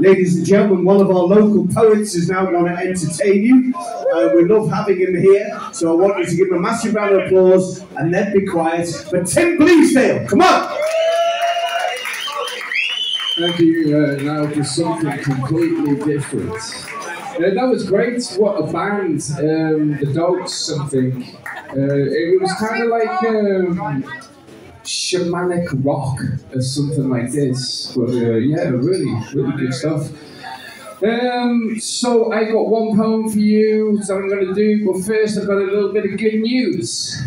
Ladies and gentlemen, one of our local poets is now going to entertain you. Uh, we love having him here, so I want you to give him a massive round of applause and then be quiet for Tim Bleasdale. Come on! Thank you. Uh, now for something completely different. Uh, that was great. What a band. Um, the Dogs, something. Uh, it was kind of like um, shamanic rock or something like this. But uh, yeah, really, really good stuff. Um, so I got one poem for you, so I'm going to do. But first, I've got a little bit of good news.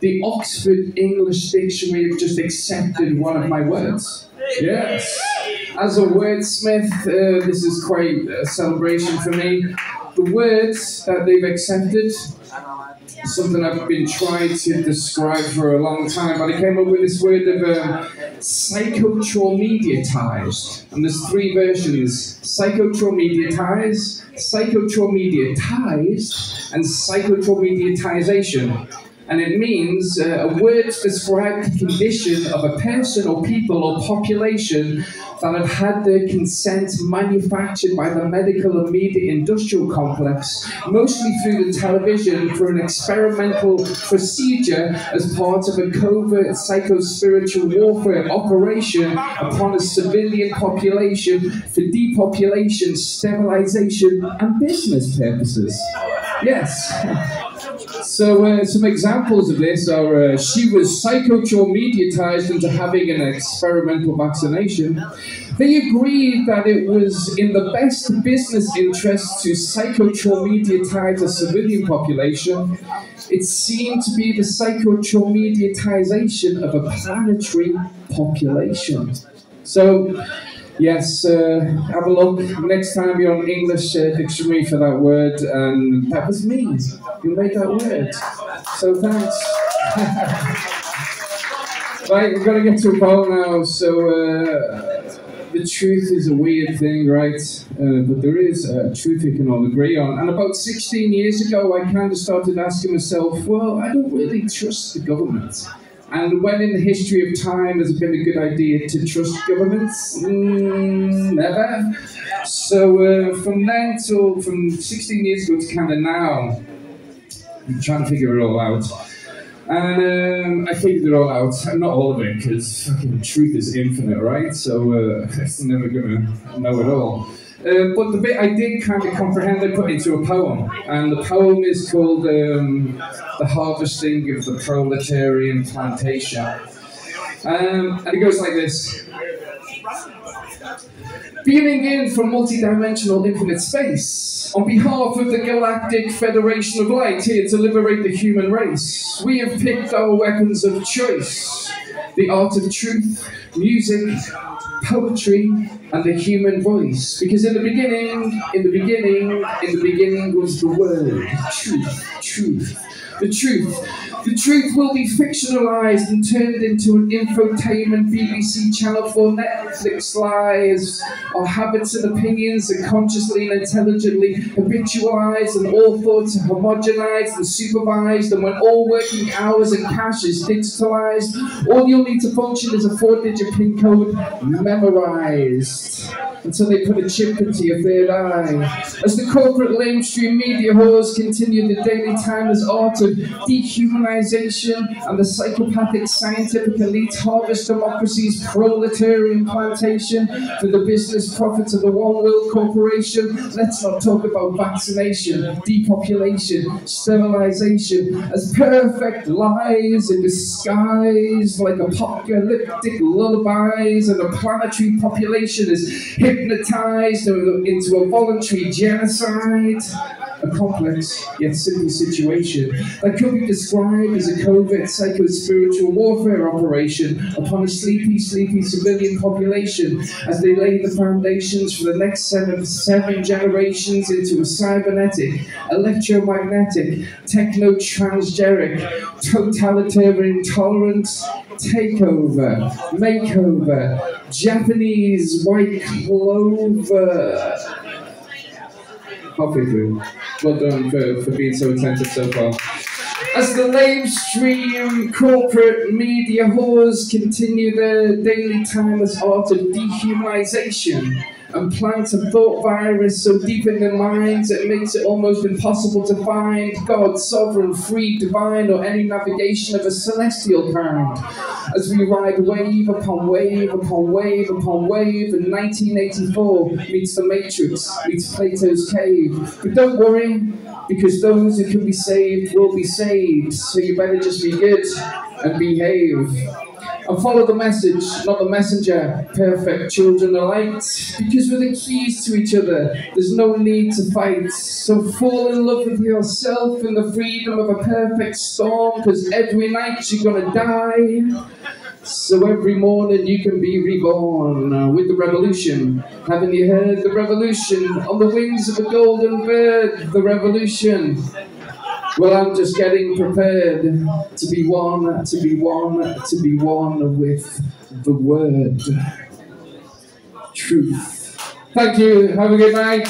The Oxford English Dictionary have just accepted one of my words. Yes. As a wordsmith, uh, this is quite a celebration for me. The words that they've accepted, something I've been trying to describe for a long time, but I came up with this word of um, psychotraumediatized. And there's three versions psychotraumediatized, psychotraumediatized, and psychotraumediatization and it means uh, a word to describe the condition of a person or people or population that have had their consent manufactured by the medical and media industrial complex, mostly through the television, for an experimental procedure as part of a covert psycho-spiritual warfare operation upon a civilian population for depopulation, sterilization, and business purposes. Yes. So uh, some examples of this are uh, she was psychotraumediatized into having an experimental vaccination. They agreed that it was in the best business interest to psychotraumediatize a civilian population. It seemed to be the psychotraumediatization of a planetary population. So Yes, uh, have a look next time you're on English uh, dictionary for that word, and that was me. You made that word. So thanks. right, we're going to get to a poll now. So uh, the truth is a weird thing, right? Uh, but there is a truth we can all agree on. And about 16 years ago, I kind of started asking myself, well, I don't really trust the government. And when in the history of time has it been a good idea to trust governments? Mm, never. So uh, from then till from 16 years ago to kind of now, I'm trying to figure it all out. And um, I figured it all out. Not all of it, because fucking truth is infinite, right? So uh, it's never gonna know it all. Uh, but the bit I did kind of comprehend, I put into a poem. And the poem is called um, The Harvesting of the Proletarian Plantation. Um, and it goes like this. Beaming in from multi-dimensional infinite space, on behalf of the Galactic Federation of Light, here to liberate the human race, we have picked our weapons of choice. The art of truth, music, poetry, and the human voice. Because in the beginning, in the beginning, in the beginning was the word, truth, truth. The truth. The truth will be fictionalized and turned into an infotainment BBC Channel 4 Netflix lies. Our habits and opinions are consciously and intelligently habitualized, and all thoughts are homogenized and supervised. And when all working hours and cash is digitalized, all you'll need to function is a four digit PIN code memorized until they put a chip into your third eye. As the corporate lamestream media whores continue the Daily Times art of dehumanization and the psychopathic scientific elite harvest democracy's proletarian plantation for the business profits of the One World Corporation, let's not talk about vaccination, depopulation, sterilization as perfect lies in disguise like apocalyptic lullabies and a planetary population is hypnotized into a voluntary genocide. A complex yet simple situation that could be described as a covert psycho-spiritual warfare operation upon a sleepy, sleepy civilian population as they lay the foundations for the next seven, seven generations into a cybernetic, electromagnetic, techno-transgeric, totalitarian tolerance takeover, makeover, Japanese white clover. Halfway through. Well done for, for being so attentive so far. As the lamestream corporate media whores continue their daily timeless art of dehumanization and plant a thought virus so deep in their minds it makes it almost impossible to find God, sovereign, free, divine, or any navigation of a celestial kind. As we ride wave upon wave upon wave upon wave, and 1984 meets The Matrix, meets Plato's Cave. But don't worry, because those who can be saved will be saved. So you better just be good and behave and follow the message, not the messenger. Perfect children light, because we're the keys to each other. There's no need to fight. So fall in love with yourself in the freedom of a perfect storm, because every night you're gonna die. So every morning you can be reborn uh, with the revolution. Haven't you heard the revolution? On the wings of a golden bird, the revolution. Well, I'm just getting prepared to be one, to be one, to be one with the word. Truth. Thank you. Have a good night.